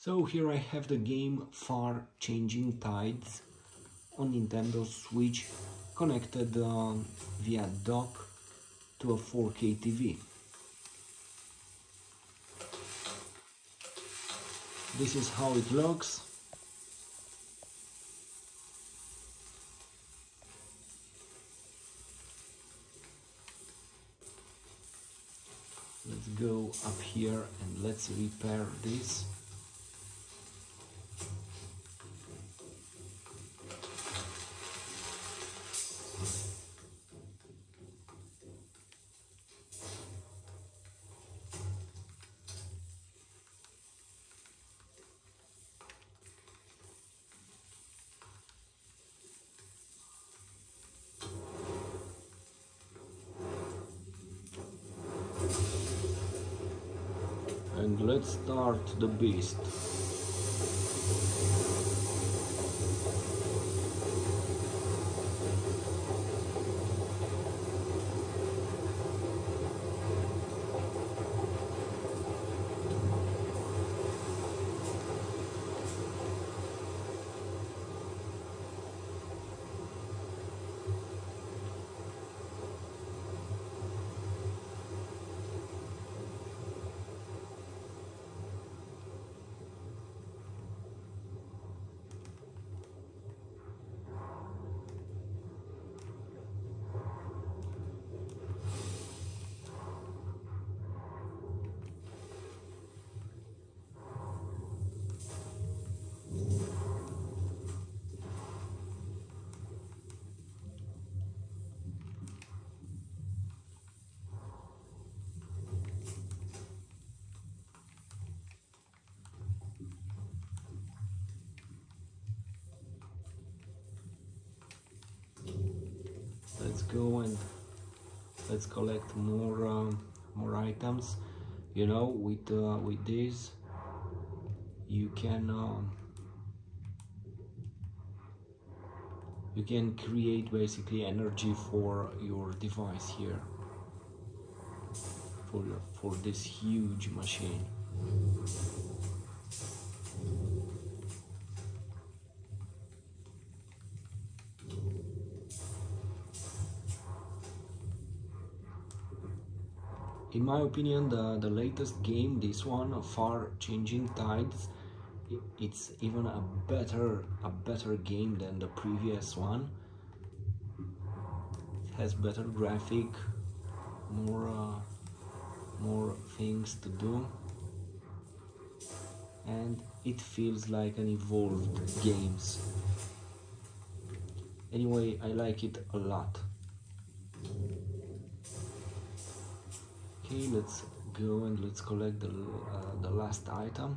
So here I have the game Far Changing Tides on Nintendo Switch connected uh, via dock to a 4K TV. This is how it looks. Let's go up here and let's repair this. Let's start the beast. Let's go and let's collect more um, more items. You know with uh, with this you can um, you can create basically energy for your device here. For for this huge machine in my opinion the the latest game this one far changing tides it's even a better a better game than the previous one. It has better graphic more uh, more things to do. And it feels like an evolved games. Anyway I like it a lot okay let's go and let's collect the, uh, the last item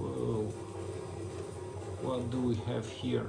Whoa. What do we have here?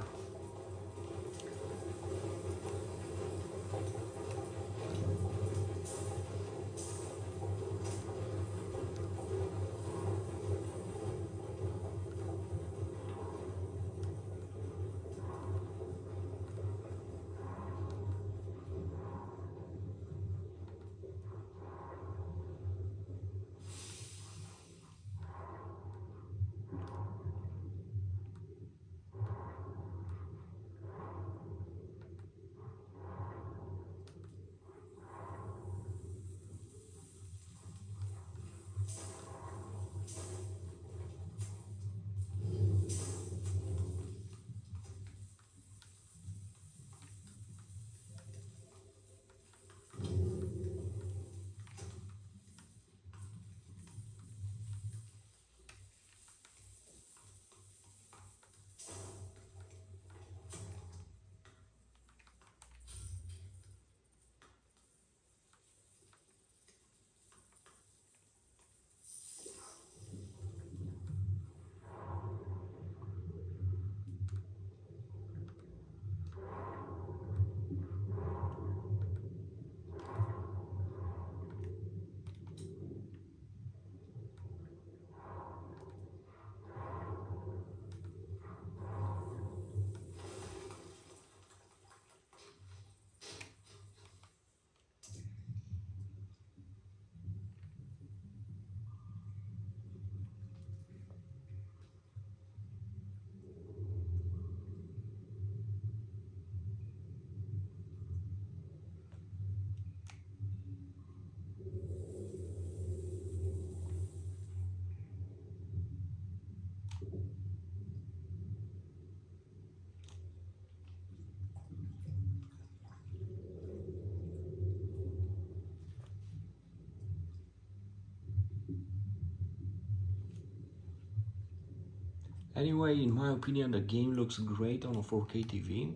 Anyway, in my opinion, the game looks great on a 4K TV,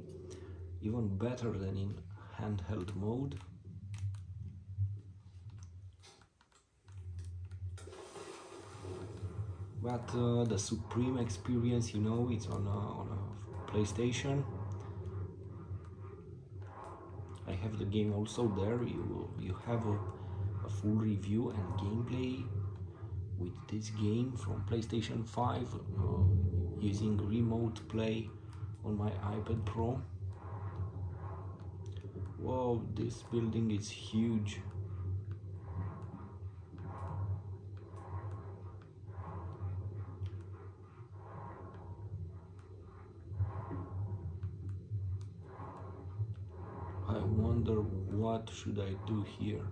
even better than in handheld mode. But uh, the Supreme experience, you know, it's on a, on a PlayStation. I have the game also there. You you have a, a full review and gameplay with this game from PlayStation 5 uh, using remote play on my iPad Pro. Wow, this building is huge. I wonder what should I do here.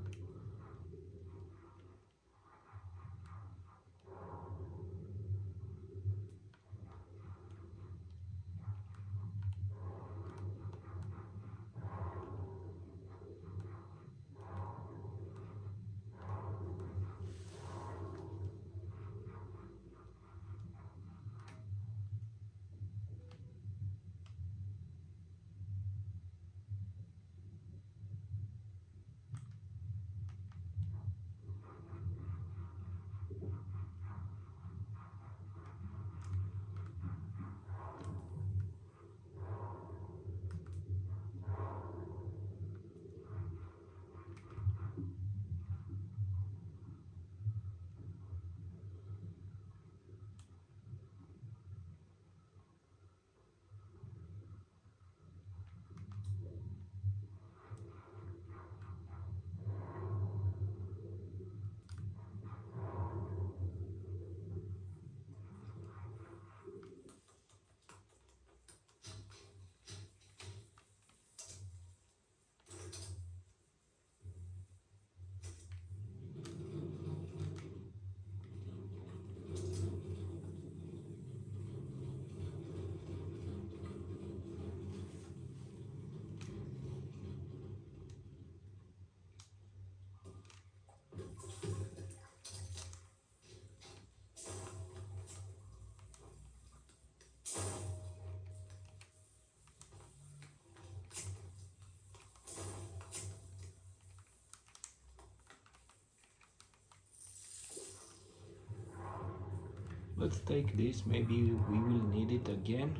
Let's take this. Maybe we will need it again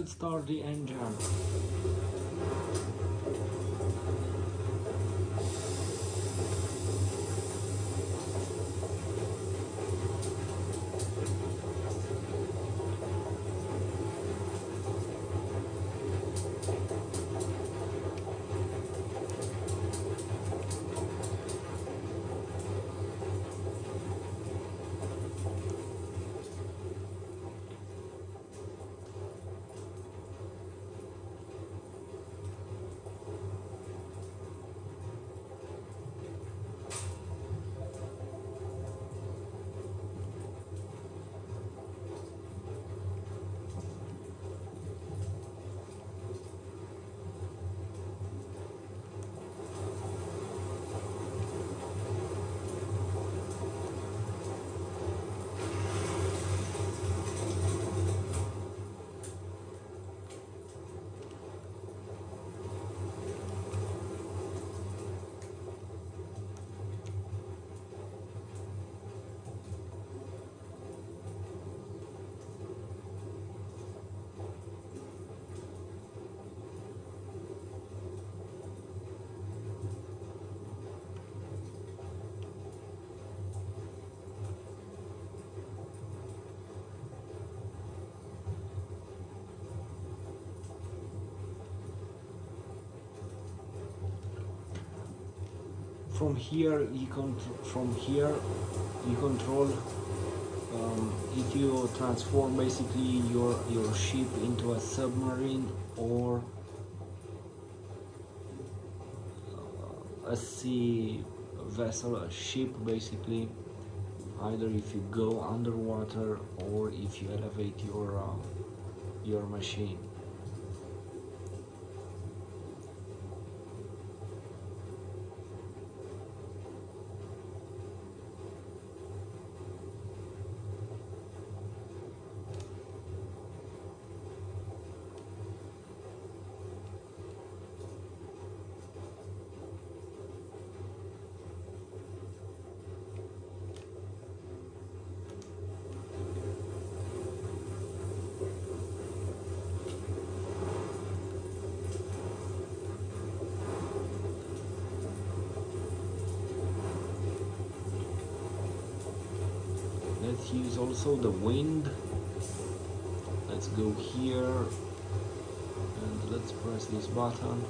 let's start the engine from here you can from here you control um, if you transform basically your your ship into a submarine or a sea vessel a ship basically either if you go underwater or if you elevate your uh, your machine let's use also the wind. Let's go here. And let's press this button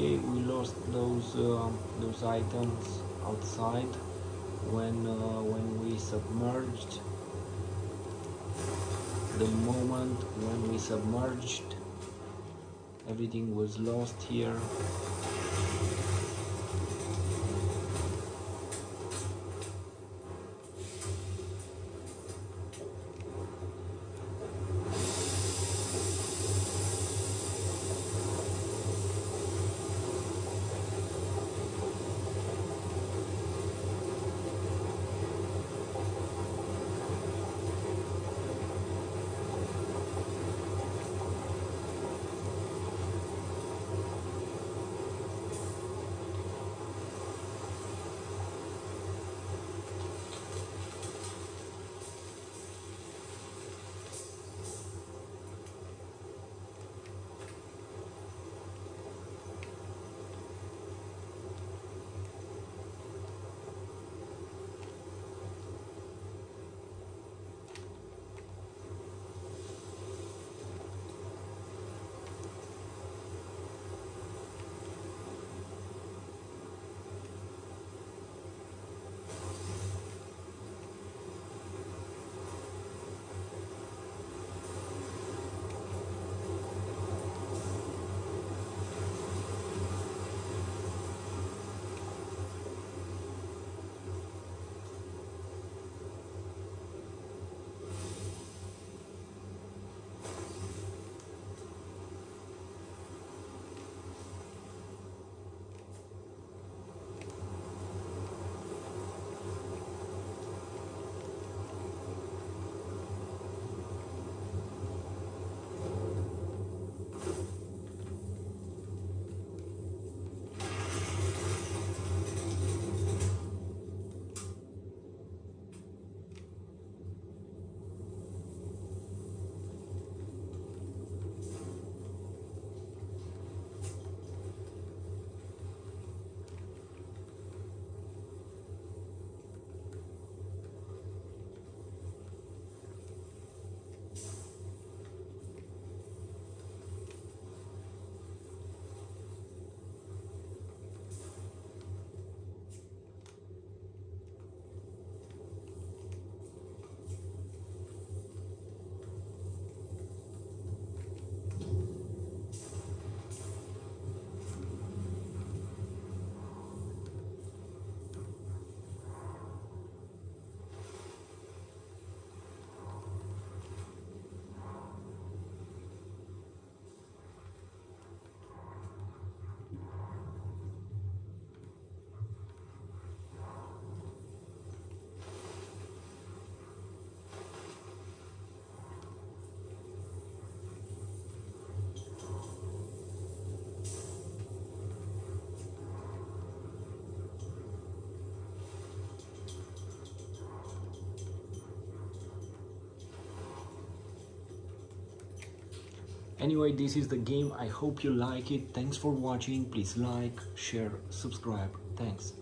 okay we lost those uh, those items outside when uh, when we submerged. The moment when we submerged everything was lost here anyway this is the game. I hope you like it. Thanks for watching. Please like share subscribe. Thanks